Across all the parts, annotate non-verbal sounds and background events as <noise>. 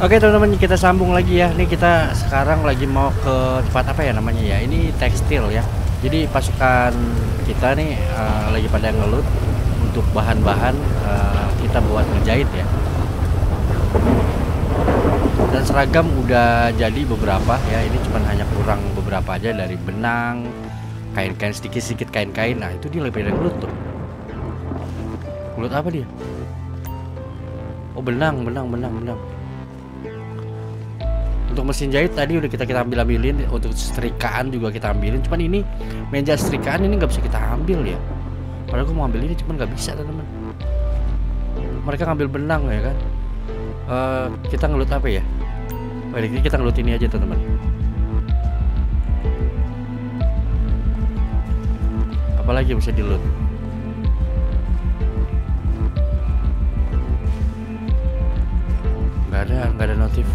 Oke teman-teman kita sambung lagi ya. Ini kita sekarang lagi mau ke tempat apa ya namanya ya? Ini tekstil ya. Jadi pasukan kita nih uh, lagi pada ngelut untuk bahan-bahan uh, kita buat ngejahit ya. Dan seragam udah jadi beberapa ya. Ini cuman hanya kurang beberapa aja dari benang, kain-kain sedikit-sedikit kain-kain. Nah itu dia lebih pada ngelut tuh. Ngelut apa dia? Oh benang, benang, benang, benang untuk mesin jahit tadi udah kita kita ambil ambilin untuk setrikaan juga kita ambilin. Cuman ini meja setrikaan ini nggak bisa kita ambil ya. Padahal gue mau ambil ini cuman nggak bisa teman-teman. Mereka ngambil benang ya kan. Uh, kita ngelut apa ya? Ini kita ngelut ini aja teman-teman. Apalagi bisa dilut? Nggak ada nggak ada notif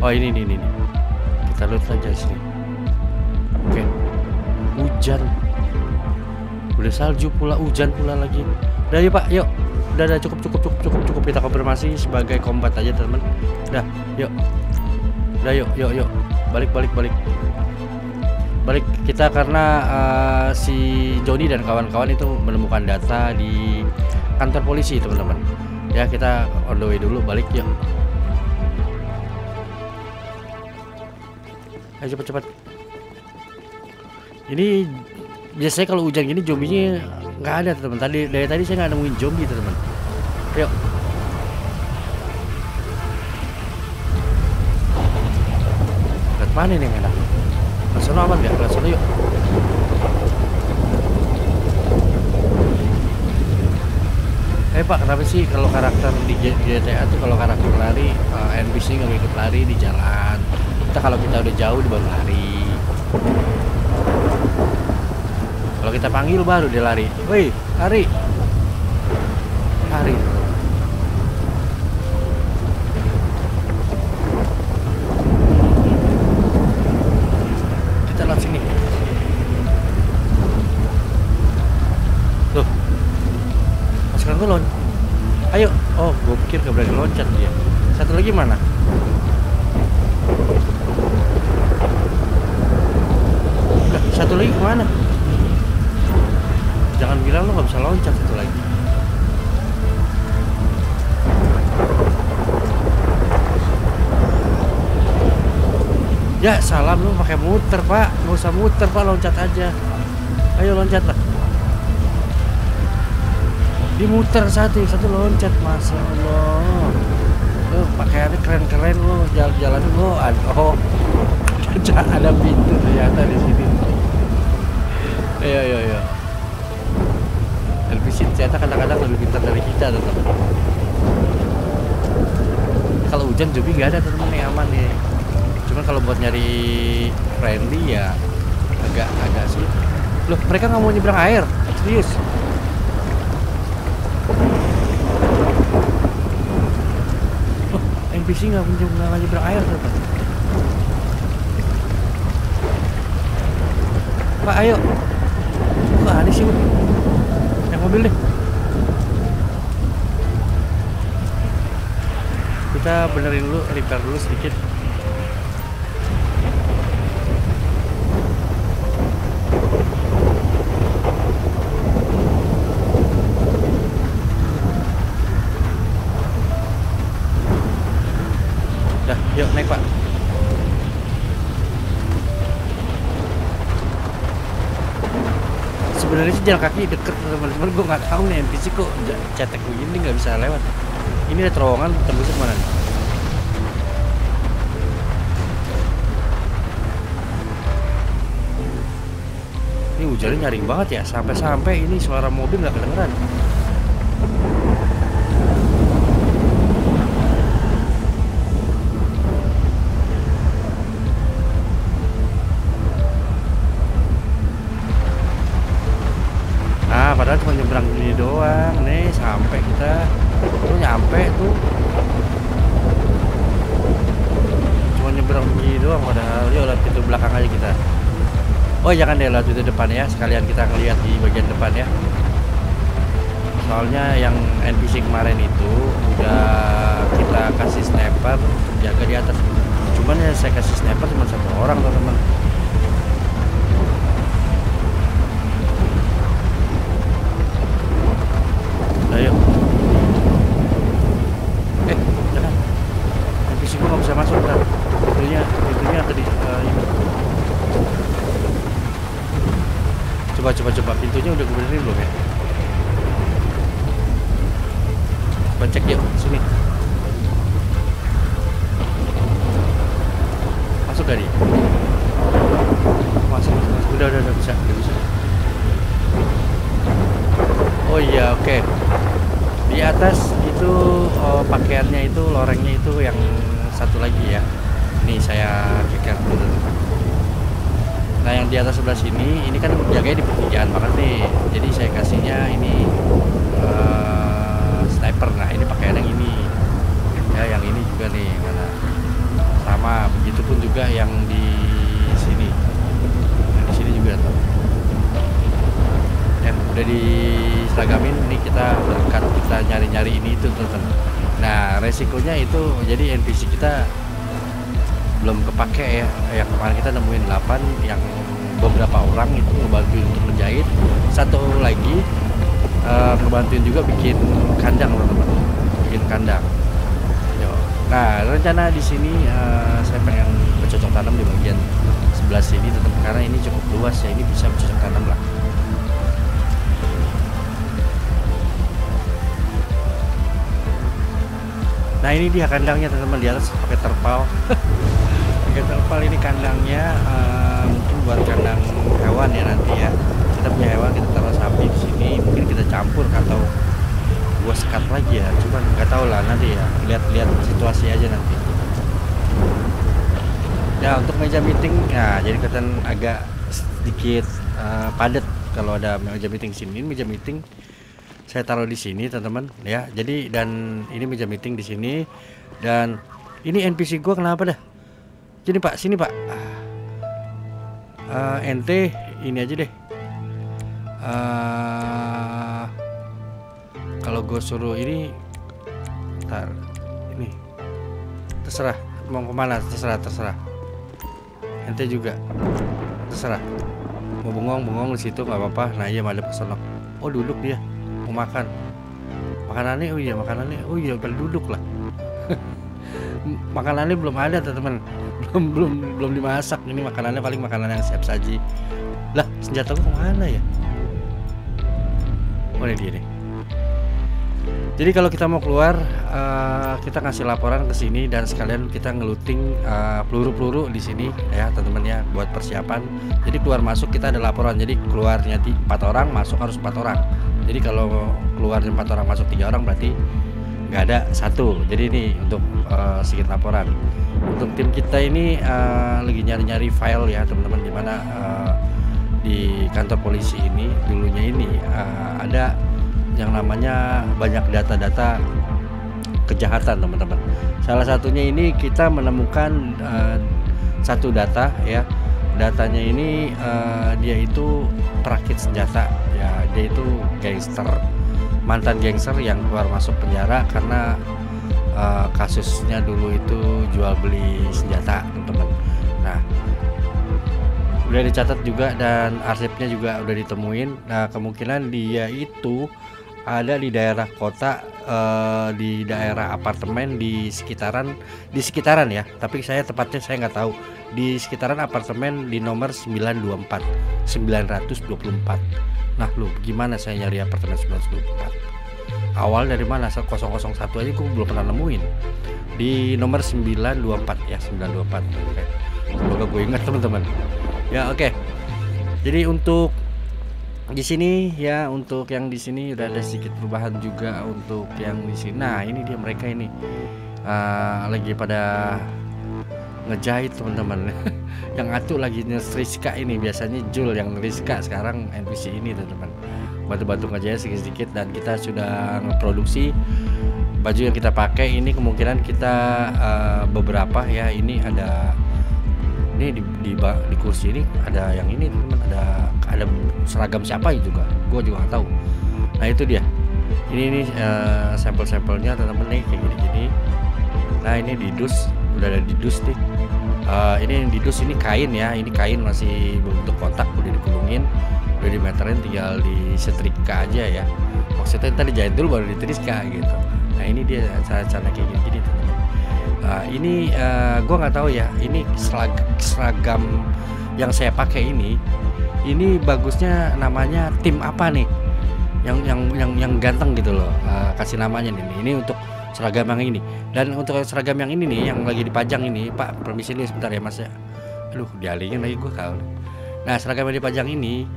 Oh ini ini ini. Kita loot saja sini. Oke. Hujan. Udah salju pula, hujan pula lagi. Udah yuk Pak, yuk. Udah, udah cukup cukup cukup cukup cukup kita konfirmasi sebagai kombat aja teman. Udah, yuk. Udah yuk, yuk, yuk. Balik balik balik. Balik kita karena uh, si Joni dan kawan-kawan itu menemukan data di kantor polisi teman-teman. Ya kita on the way dulu balik yuk. Ayo cepet cepet ini biasanya kalau hujan gini zombinya nggak ada teman. Tadi dari tadi saya nggak nemuin zombie teman. Yuk lihat mana nih yang enak? Langsung aman nggak? Langsung yuk. Eh pak, kenapa sih kalau karakter di GTA tuh kalau karakter lari uh, NPC nggak ikut lari di jalan? Kita kalau kita udah jauh baru lari. Kalau kita panggil baru dia lari. Woi lari kita lewat sini tuh pasukan gue lon ayo oh gue pikir gak berani loncat dia satu lagi mana satu lagi ke mana jangan bilang lo nggak bisa loncat satu lagi ya salam lu pakai muter pak. Nggak usah muter pak. Loncat aja. Ayo loncat lah. Dimuter satu satu loncat. Masya allah. Lo pakaiannya keren-keren lo jalan-jalan lo oh <laughs> ada pintu ternyata di sini. Iya iya iya. LPC ternyata kadang-kadang lebih pintar dari kita tetap. Kalau hujan juga nggak ada temen nih aman nih cuman kalau buat nyari friendly ya agak agak sulit. Loh mereka nggak mau nyebrang air? Serius? Oh NPC nggak mau nyebrang air teman Pak ayo. Wah ini sih Yang mobil deh. Kita benerin dulu Repair dulu sedikit Dah yuk naik pak sebenarnya sih jalan kaki deket teman-teman. Gue nggak tahu nih NPC kok cetek begini nggak bisa lewat. Ini ada terowongan tembusnya ke mana nih? Ini hujannya nyaring banget ya sampai-sampai ini suara mobil nggak kedengeran padahal cuma nyebrang gini doang nih sampai kita tuh nyampe tuh cuma nyebrang gini doang padahal yuk lewat pintu belakang aja kita oh jangan deh lewat pintu depan ya. Sekalian kita ngeliat di bagian depan ya. Soalnya yang NPC kemarin itu udah kita sniper untuk jaga di atas. Cuman ya saya kasih sniper cuma satu orang teman-teman. Ayo eh jangan. NPC gua nggak bisa masuk kan pintunya tadi uh, ini coba coba coba. Pintunya udah gue belum ya? Coba cek yuk sini. Masuk gak masuk, masuk, masuk. udah udah udah bisa udah bisa. Oh iya oke. Di atas itu oh, pakaiannya itu lorengnya itu yang satu lagi ya. Ini saya keker dulu nah yang di atas sebelah sini ini kan jaganya di pertigaan banget nih. Jadi saya kasihnya ini uh, sniper. Nah ini pakaian yang ini. Ya yang ini juga nih. Mana sama begitupun juga yang di sini. Yang di sini juga tuh. Ya udah diseragamin ini kita berangkat kita nyari-nyari ini itu teman nah resikonya itu jadi NPC kita belum kepake ya. Yang kemarin kita nemuin 8 yang beberapa orang itu ngebantuin untuk menjahit. Satu lagi uh, ngebantuin juga bikin kandang teman-teman. Bikin kandang. Yo. nah rencana di sini uh, saya pengen bercocok tanam di bagian sebelah sini tetap karena ini cukup luas ya. Ini bisa bercocok tanam nah ini dia kandangnya teman-teman. Di atas pakai terpal. <laughs> Pakai terpal ini kandangnya uh, mungkin buat kandang hewan ya nanti ya. Kita punya hewan kita taruh sapi di sini. Mungkin kita campur atau gua sekat lagi ya. Cuman nggak tahu lah nanti ya. Lihat-lihat situasi aja nanti. Ya untuk meja meeting ya jadi kelihatan agak sedikit uh, padat kalau ada meja meeting sini. Ini meja meeting saya taruh di sini teman-teman ya. Jadi dan ini meja meeting di sini. Dan ini NPC gua kenapa dah? Sini pak. Sini pak. Uh, ente ini aja deh. Uh, kalau gue suruh ini ntar ini. Terserah. Mau ke mana? Terserah terserah. Ente juga. Terserah. Mau bengong bengong di situ nggak apa-apa. Nah iya madep ke sana oh duduk dia mau makan. Makanannya oh iya makanannya oh iya pada duduk lah. <laughs> Makanannya belum ada teman <laughs> belum belum belum dimasak. Ini makanannya paling makanan yang siap saji. Lah senjata gua ke mana ya? Oh ini dia nih. Jadi kalau kita mau keluar uh, kita ngasih laporan ke sini dan sekalian kita ngeluting uh, peluru-peluru di sini ya teman-teman ya buat persiapan. Jadi keluar masuk kita ada laporan. Jadi keluarnya empat orang masuk harus empat orang jadi kalau keluarnya empat orang masuk tiga orang berarti nggak ada satu. Jadi ini untuk uh, sedikit laporan. Untuk tim kita ini uh, lagi nyari-nyari file ya teman-teman di mana uh, di kantor polisi ini dulunya ini uh, ada yang namanya banyak data-data kejahatan teman-teman. Salah satunya ini kita menemukan uh, satu data ya. Datanya ini uh, dia itu perakit senjata ya dia itu gangster. Mantan gangster yang keluar masuk penjara karena uh, kasusnya dulu itu jual beli senjata teman-teman. Nah udah dicatat juga dan arsipnya juga udah ditemuin. Nah kemungkinan dia itu ada di daerah kota uh, di daerah apartemen di sekitaran di sekitaran ya. Tapi saya tepatnya saya nggak tahu. Di sekitaran apartemen di nomor 924 924 nah lu gimana saya nyari apartemen 924 awal dari mana? 001 aja gue belum pernah nemuin. Di nomor 924 ya 924 oke. Semoga gue ingat teman-teman. Ya oke. Okay. jadi untuk di sini ya untuk yang di sini udah ada sedikit perubahan juga untuk yang di sini. Nah ini dia mereka ini. Uh, lagi pada ngejahit teman-teman <laughs> yang atuh lagi Rizka ini. Biasanya Jul yang Rizka sekarang NPC ini teman-teman. Bantu-bantu ngejahit sedikit-sedikit dan kita sudah ngeproduksi baju yang kita pakai. Ini kemungkinan kita uh, beberapa ya. Ini ada ini di, di, di kursi ini ada yang ini teman ada ada seragam siapa juga gue juga nggak tahu. Nah itu dia. Ini ini uh, sampel-sampelnya teman-teman nih kayak gini-gini. Nah ini didus udah ada didus nih uh, ini yang didus ini kain ya ini kain masih bentuk kotak udah dikulungin. Udah dimeterin tinggal disetrika aja ya. Maksudnya tadi dijahit dulu baru ditriska gitu. Nah ini dia cara-cara kayak gini gini uh, ini uh, gue nggak tahu ya ini seragam, seragam yang saya pakai ini ini bagusnya namanya tim apa nih? Yang yang yang yang ganteng gitu loh uh, kasih namanya nih. Ini untuk seragam yang ini. Dan untuk seragam yang ini nih yang lagi dipajang ini pak permisi nih sebentar ya mas ya. Aduh dialingin lagi gue kau nah seragam yang dipajang ini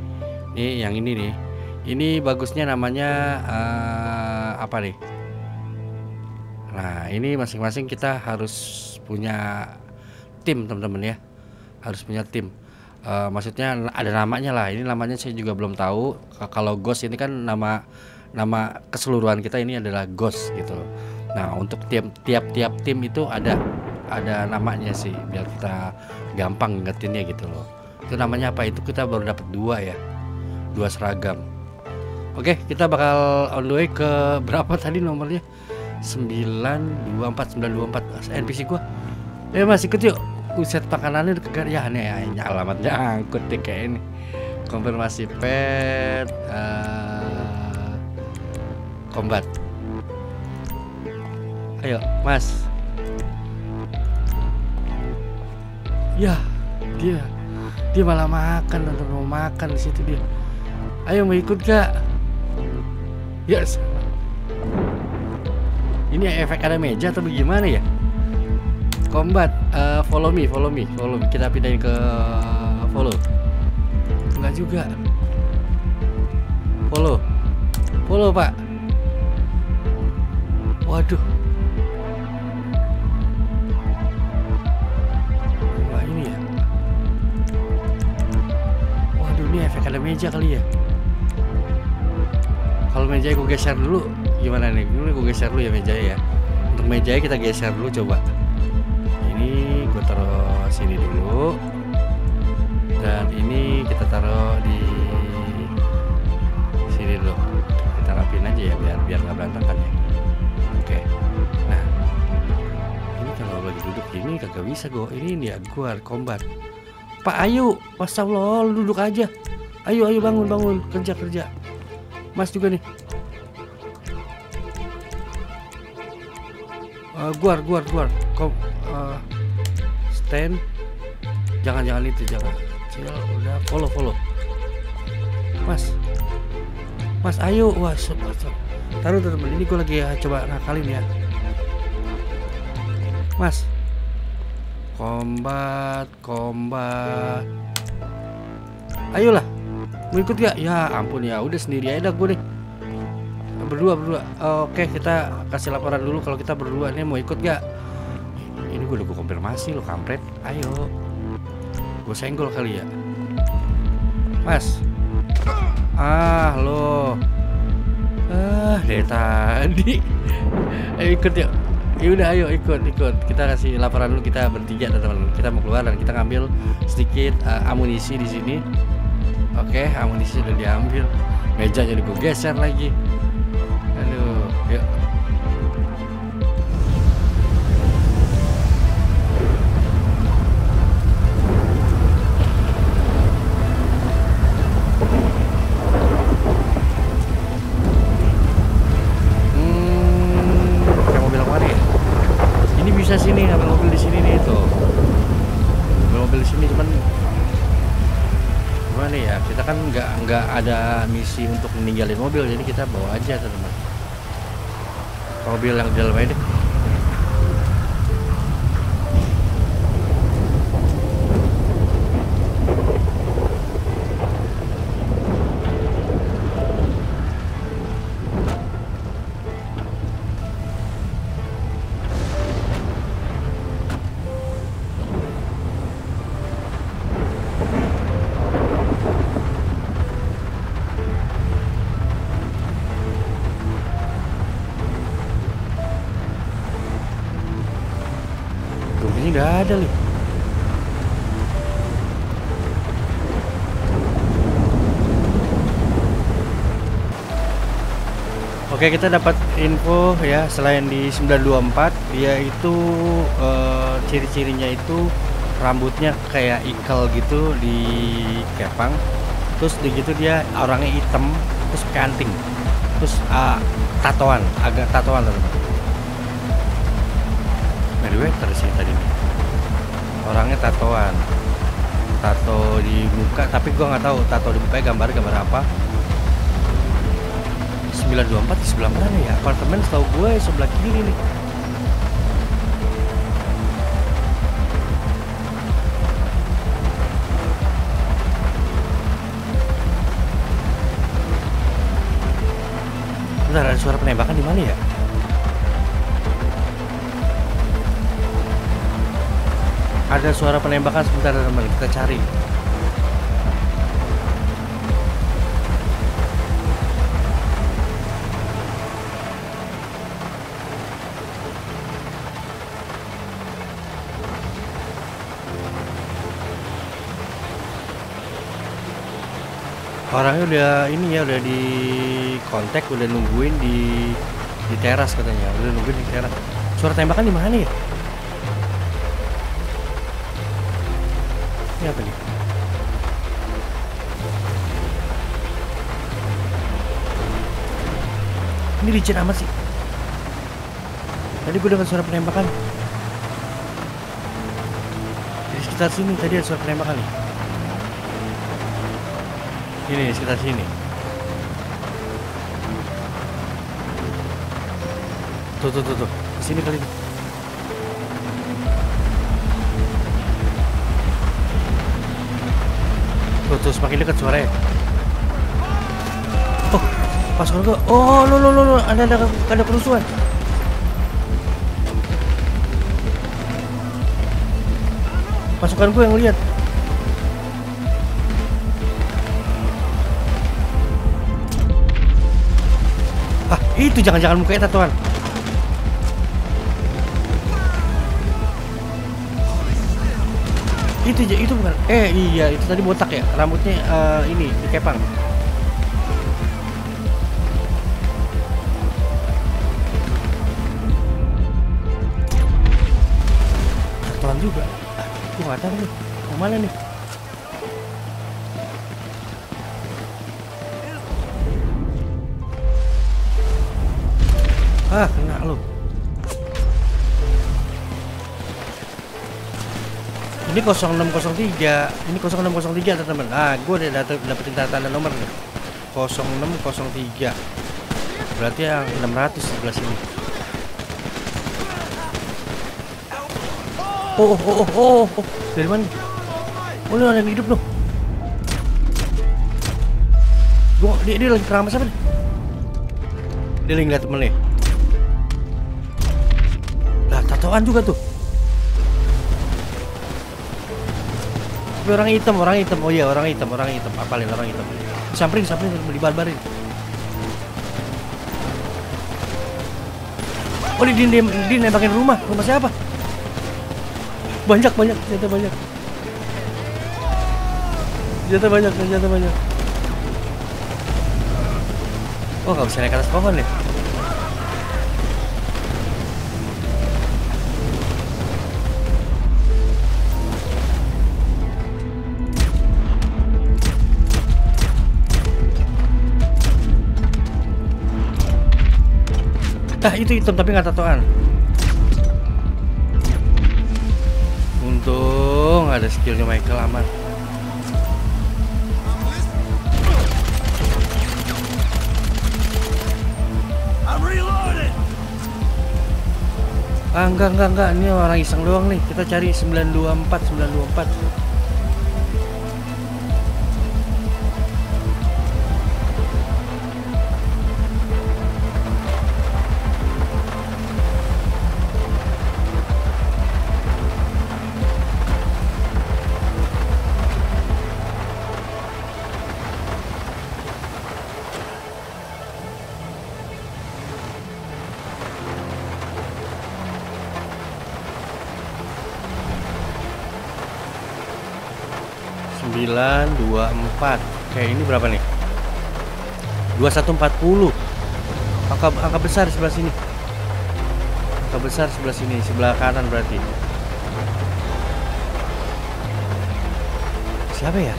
nih yang ini nih. Ini bagusnya namanya uh, apa nih? Nah ini masing-masing kita harus punya tim teman-teman ya. Harus punya tim. Uh, maksudnya ada namanya lah. Ini namanya saya juga belum tahu. Kalau Ghost ini kan nama nama keseluruhan kita ini adalah Ghost gitu nah untuk tiap tiap tiap tim itu ada ada namanya sih biar kita gampang ngetinnya gitu loh. Itu namanya apa? Itu kita baru dapat dua ya dua seragam. Oke kita bakal on the way ke <laughs> berapa tadi nomornya? 924 924 NPC gua. Eh mas ikut yuk. Uset makanannya udah ya ya alamatnya angkut deh kayak ini. Konfirmasi pet uh, combat ayo mas. Ya dia dia malah makan atau mau makan di situ dia. Ayo mau ikut gak? Yes ini efek ada meja atau bagaimana ya? Combat uh, follow me follow me follow me. Kita pindahin ke follow. Enggak juga. Follow. Follow pak. Waduh ada meja kali ya. Kalau meja gue geser dulu gimana nih? Ini gue geser dulu ya meja ya. Untuk meja kita geser dulu coba. Ini gue taruh sini dulu. Dan ini kita taruh di sini dulu. Kita rapin aja ya biar biar nggak berantakan ya. Oke. Nah ini kalau lagi duduk gini kagak bisa gue ini ya gue combat Pak Ayu Masya Allah duduk aja ayo ayo bangun bangun. Kerja kerja. Mas juga nih. Uh, guar guar guar Kom, uh, stand. Jangan jangan itu jangan. Kecil udah follow follow. Mas. Mas ayo. Wah taruh teman ini gue lagi ya, coba ngakalin ya. Mas. Kombat kombat. Ayolah mau ikut gak ya ampun ya udah sendiri aja gue nih berdua berdua. Oke kita kasih laporan dulu kalau kita berdua nih mau ikut gak ini gue udah gue konfirmasi lo kampret. Ayo. Gue senggol kali ya. Mas. Ah lo ah dari tadi. Ayo ikut yuk. Ya udah ayo ikut ikut. Kita kasih laporan dulu kita bertiga teman-teman. Kita mau keluar dan kita ngambil sedikit uh, amunisi di sini oke amunisi udah diambil. Meja jadi gue geser lagi ada misi untuk meninggalin mobil, jadi kita bawa aja teman. Mobil yang di dalam aja Oke kita dapat info ya selain di 924 dia itu eh, ciri-cirinya itu rambutnya kayak ikal gitu di kepang. Terus begitu dia orangnya hitam terus pakai anting. Terus ah, tatoan agak tatoan teman by the way sih tadi orangnya tatoan. Tato di muka tapi gua nggak tahu tato di muka gambar gambar apa 924 di sebelah mana ya apartemen setahu gue sebelah kiri nih Bentar, ada suara penembakan di mana ya? Ada suara penembakan sebentar teman, kita cari. Orangnya udah ini ya udah di kontak udah nungguin di di teras katanya udah nungguin di teras. Suara tembakan di mana ya? Ini apa nih? Ini licin amat sih. Tadi gue dengar suara penembakan. Di sekitar sini tadi ada suara penembakan nih Sini, sekitar sini. Tuh, tuh, tuh, tuh. Sini kali ini. Tuh, tuh, semakin dekat suaranya. Oh, pasukan gua. Oh, lo, lo, lo. Ada, ada, ada kerusuhan. Pasukan gue yang lihat. Itu jangan-jangan mukanya tatoan. Itu itu bukan. Eh iya, itu tadi botak ya. Rambutnya uh, ini dikepang. Tatoan juga. Ah, gua tahu nih. Yang mana nih? Ah, kena lu. Ini 0603. Ini 0603 teman-teman. Ah, gue udah dapet, dapetin tanda nomor nih. 0603. Berarti yang 600 sebelah sini. Oh, oh, oh, oh, oh, oh. Dari mana? Oh, ini ada yang hidup loh. Gua, dia, dia lagi keramas apa nih? Dia lagi ngeliat temen nih. Tatoan juga tuh Tapi orang hitam, orang hitam. Oh iya, orang hitam, orang hitam. Apalin orang hitam. Samperin, samperin, beli barbarin. Oh, di, di, di, di nembakin rumah. Rumah siapa? Banyak, banyak, ternyata banyak. Ternyata banyak, ternyata banyak. Oh, nggak bisa naik atas pohon nih. Nah itu hitam tapi nggak tatoan. Untung ada skillnya Michael aman. Ah enggak enggak enggak ini orang iseng doang nih. Kita cari 924 924. 2140 Oke angka angka besar sebelah sini. Angka besar sebelah sini sebelah kanan berarti. Siapa ya?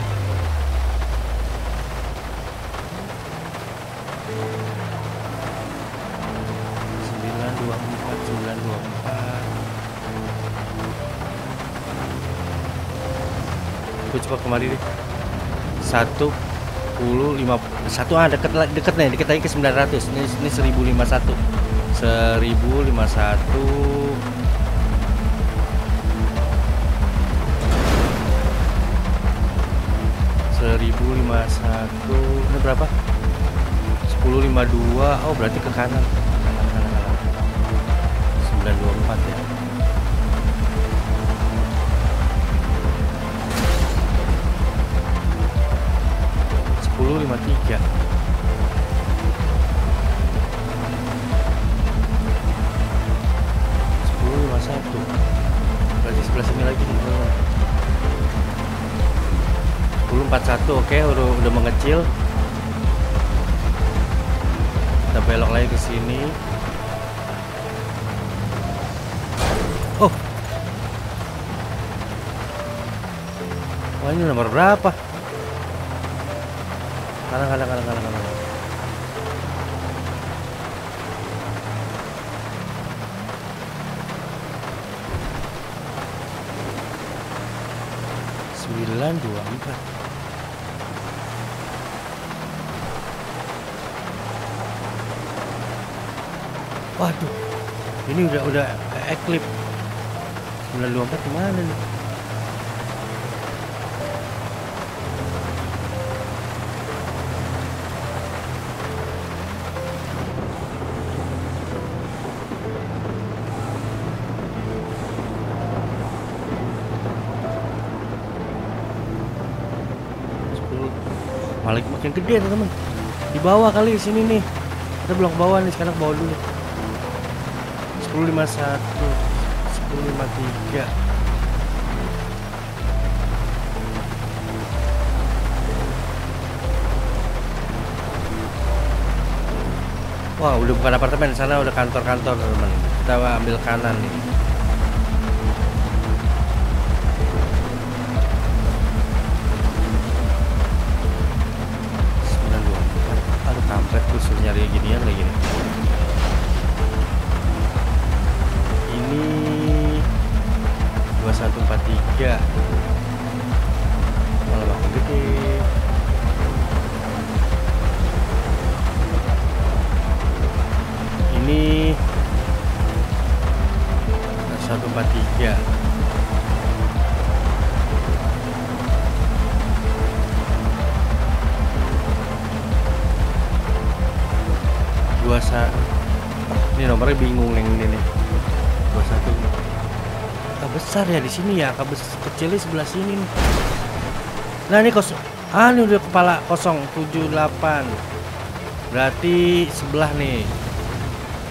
Gue coba kemari deh. Satu puluh lima satu ah deket deket nih deket lagi ke 900 ini ini 1051 1051 1051 ini berapa? 1052 oh berarti ke kanan. 924 ya sepuluh lima tiga. Sepuluh lima satu. Berarti sebelah sini lagi nih satu oke udah udah mengecil. Kita belok lagi ke sini. Oh. Wah ini nomor berapa kanan kanan kanan kanan kanan sembilan dua empat. Waduh ini udah udah eklip sembilan dua empat ke mana nih makin gede teman di bawah kali sini nih kita belum ke bawah nih sekarang ke bawah dulu sepuluh lima satu sepuluh lima tiga Wah, udah bukan apartemen di sana udah kantor-kantor, teman. Kita ambil kanan nih. Empat besar ya di sini ya bes- kecilnya sebelah sini nih. Nah ini kosong ah ini udah kepala kosong 78 berarti sebelah nih.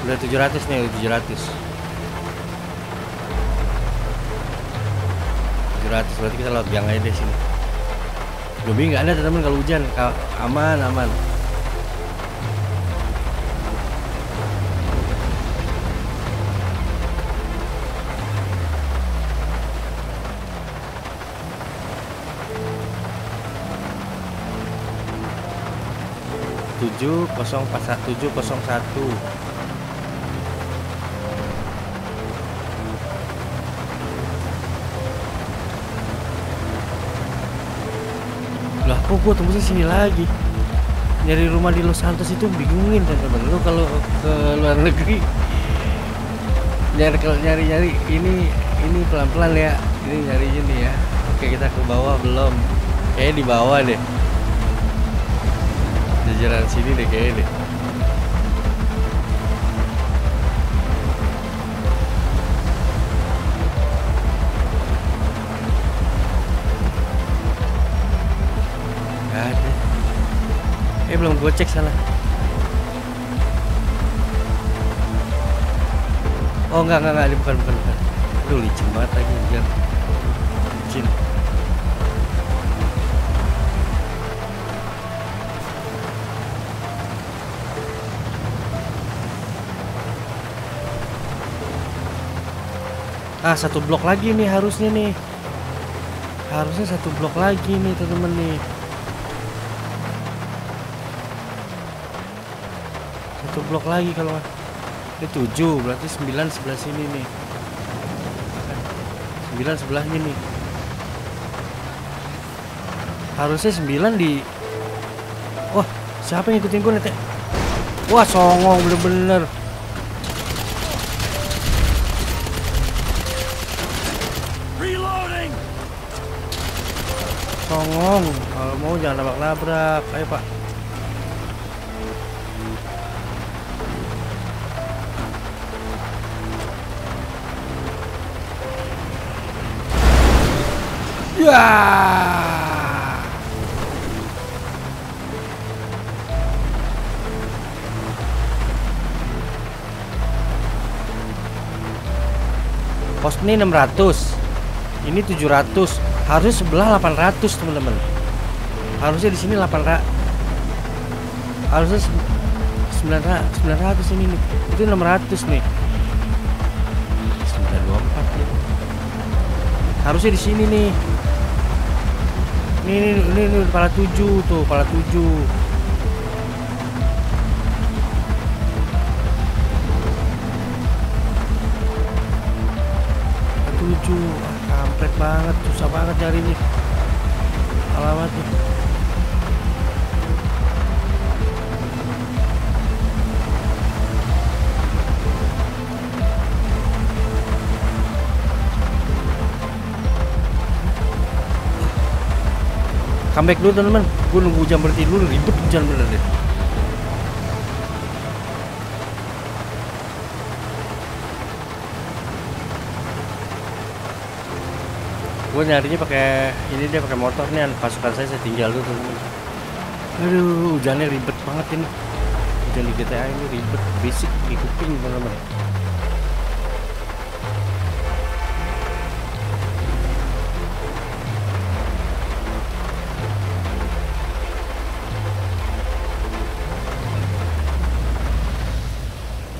Udah 700 nih udah 700 700 berarti kita lewat gang aja deh sini. Gobi nggak ada teman kalau hujan. Aman aman tujuh kosong empat tujuh kosong satu. Lah kok gua tembusnya sini lagi? Nyari rumah di Los Santos itu bingungin kan teman lu kalau ke luar negeri nyari nyari nyari ini ini pelan pelan ya. Ini nyari ini ya. Oke kita ke bawah belum. Kayaknya di bawah deh jajaran sini deh kayaknya deh. Ada. Eh belum gue cek sana. Oh enggak enggak enggak bukan bukan bukan Aduh licin banget lagi hujan Licin ah satu blok lagi nih harusnya nih. Harusnya satu blok lagi nih teman-teman nih. Satu blok lagi kalau ini tujuh berarti sembilan sebelah sini nih. Sembilan sebelah ini harusnya sembilan di wah siapa yang ikutin gue nih Teh? wah songong bener-bener songong. Kalau mau jangan nabrak-nabrak ayo pak. Ya. Pos ini 600 ini 700 harusnya sebelah 800 teman-teman. Harusnya di sini 800 harusnya se- 900 900 ini nih. Itu 600 nih. 924 ya. harusnya di sini nih. Ini ini ini, ini kepala 7 tuh kepala 7 banget susah banget nyarinya alamatnya comeback dulu teman-teman. Gue nunggu hujan berhenti dulu ribet hujan bener deh gue nyarinya pakai ini dia pakai motor nih pasukan saya saya tinggal dulu teman-teman aduh hujannya ribet banget ini hujan di GTA ini ribet bisik di kuping teman-teman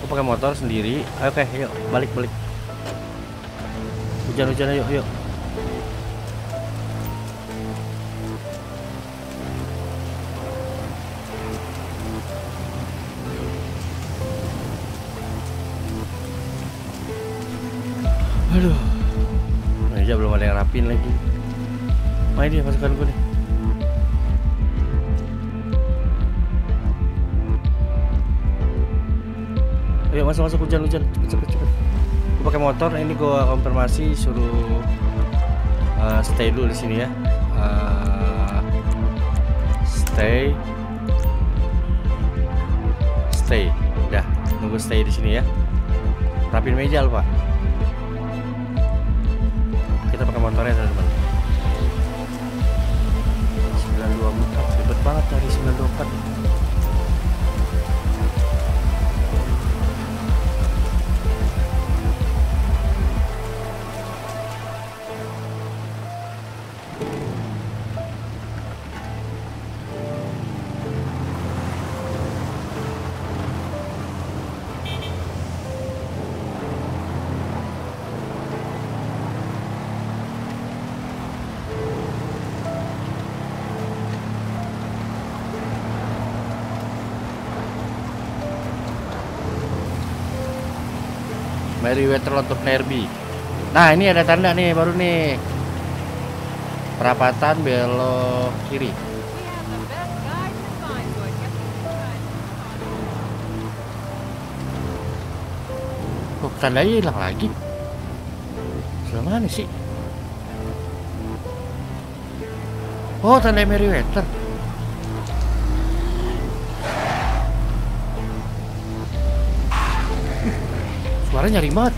Gue pakai motor sendiri. Oke, yuk balik balik. Hujan-hujan ayo, yuk. Aduh. Meja belum ada yang rapin lagi. Main dia pasukan gue nih. Ayo masuk masuk hujan hujan cepet cepet cepet. Gue pakai motor ini gue konfirmasi suruh eh, stay dulu di sini ya. Eh, stay stay udah nunggu stay di sini ya. Rapin meja pakai motornya teman-teman. 924 ribet banget dari 924 Meriwether untuk Nerby. Nah ini ada tanda nih baru nih. Perapatan belok kiri. Kok tandanya hilang lagi? Sebelah mana sih? Oh tanda Meriwether. Suara nyari banget.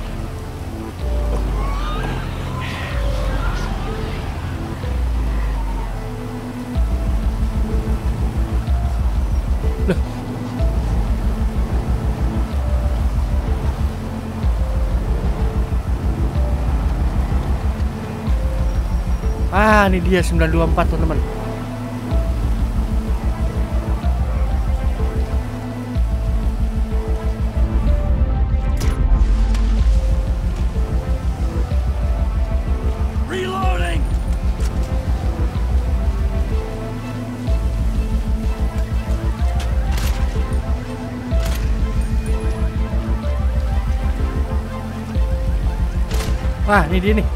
Ah, ini dia 924 teman-teman. Wah, ini dia nih.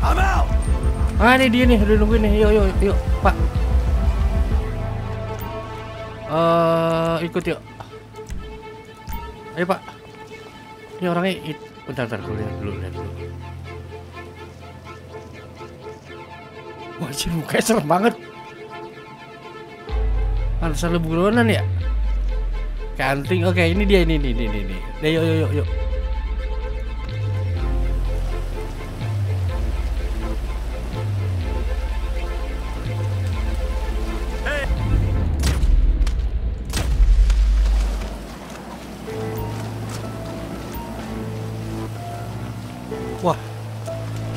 Ah, ini dia nih, udah nungguin nih. Yuk, yuk, yuk, Pak. Eh, ikut yuk. Ayo, Pak. Ini orangnya it- bentar, bentar, gue lihat dulu, lihat dulu. Wah, sih mukanya serem banget. Pantesan lu buronan ya? Kanting. Oke, ini dia ini ini ini ini. ini. Nah, yuk yuk yuk yuk.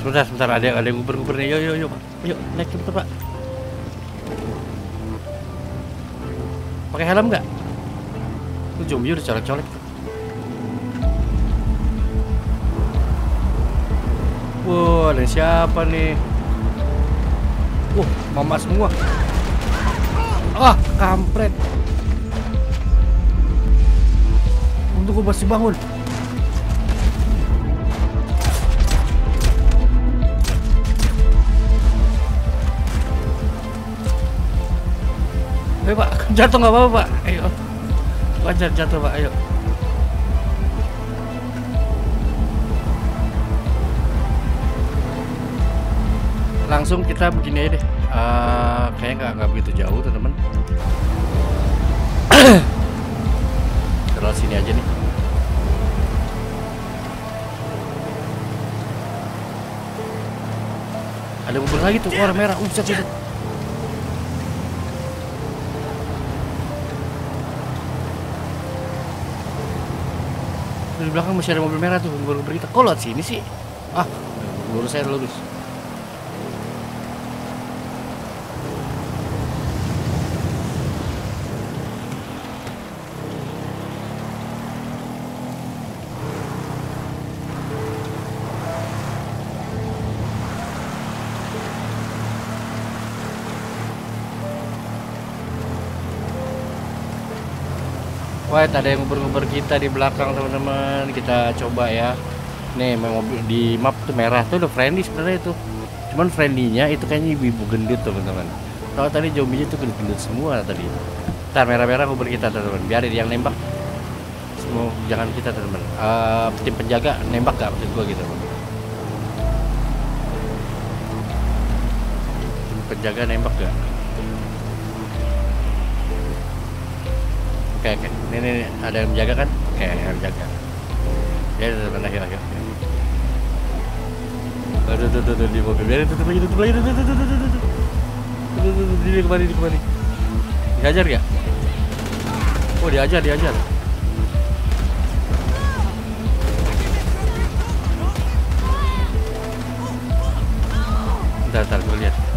Sebentar, sebentar ada ada yang nguber-nguber nih. Yuk yuk yuk, Pak. Yuk, naik cepet, Pak. Pakai helm nggak? Lu zombie udah colek-colek. Wah, ada siapa nih? Wah, mama semua. Ah, kampret. Untuk gue masih bangun. Jatuh nggak apa-apa pak. Ayo, wajar jatuh pak. Ayo. Langsung kita begini aja deh. Eh, kayaknya nggak nggak begitu jauh teman-teman. <clears throat> Terus sini aja nih. Ada bubur lagi tuh warna merah. Uh, set, di belakang masih ada mobil merah tuh baru berita. Kok lewat sini sih? Ah lurus saya lurus Wah, ada yang nguber-nguber kita di belakang teman-teman. Kita coba ya. Nih, mobil di map tuh merah tuh udah friendly sebenarnya itu. Cuman friendly-nya itu kayaknya ibu-ibu gendut teman-teman. Kalau tadi zombie itu gendut semua tadi. Ntar merah-merah nguber kita teman-teman. Biar dia yang nembak. Semua jangan kita teman-teman. Eh, tim penjaga nembak gak maksud gua gitu. Tim penjaga nembak gak? Ini, ini, ada yang menjaga kan? Oke, yang menjaga. Ya, ayo ayo. ayo. Aduh, tuh, tuh, di mobil. Biarin tutup lagi, tutup lagi, tutup, tutup, tutup, tutup, tutup. Tutup, tutup, tutup, Ini kembali, ini kembali. Dihajar gak? Oh, diajar, diajar. Bentar, bentar, gue lihat.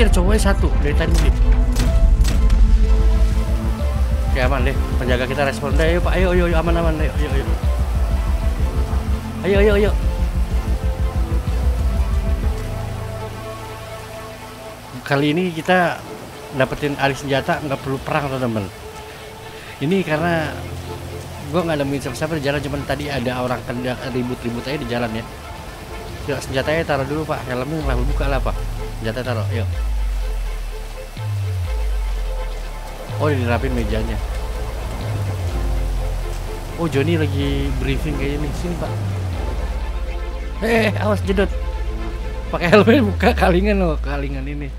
Ada cowoknya satu dari tadi mungkin. Oke aman deh, penjaga kita respon deh. Ayo pak, ayo, ayo, ayo aman, aman, ayo, ayo, ayo. Ayo, ayo, ayo. Kali ini kita dapetin alih senjata nggak perlu perang teman-teman. Ini karena gue nggak nemuin siapa-siapa di jalan cuman tadi ada orang kena ribut-ribut aja di jalan ya. Ya, senjatanya taruh dulu pak, helmnya lah buka lah pak. Senjata taruh, yuk. Oh, dirapin mejanya. Oh, Joni lagi briefing kayaknya nih. Sini, Pak. Eh, awas jedot. Pakai helmnya buka kalingan loh, kalingan ini.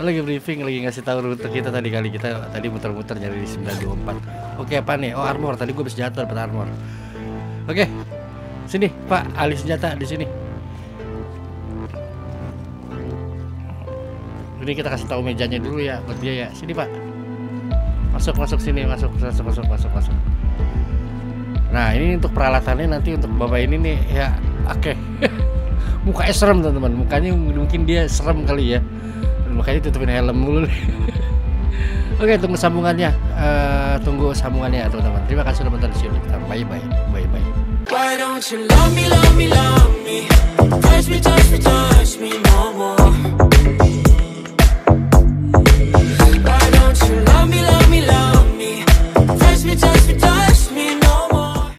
Oh, lagi briefing, lagi ngasih tahu rute kita tadi kali kita tadi muter-muter nyari di 924. Oke, apa nih? Oh, armor. Tadi gue bisa jatuh dapat armor. Oke. Sini, Pak. Alih senjata di sini. Ini kita kasih tahu mejanya dulu ya buat dia ya. Sini, Pak. Masuk, masuk sini, masuk, masuk, masuk, masuk, masuk. Nah, ini untuk peralatannya nanti untuk Bapak ini nih ya oke. <laughs> Mukanya serem, teman-teman. Mukanya mungkin dia serem kali ya. Makanya tutupin helm nih. <laughs> Oke, tunggu sambungannya. Eh, tunggu sambungannya, teman-teman. Terima kasih sudah menonton. Next time. Bye bye. Bye bye.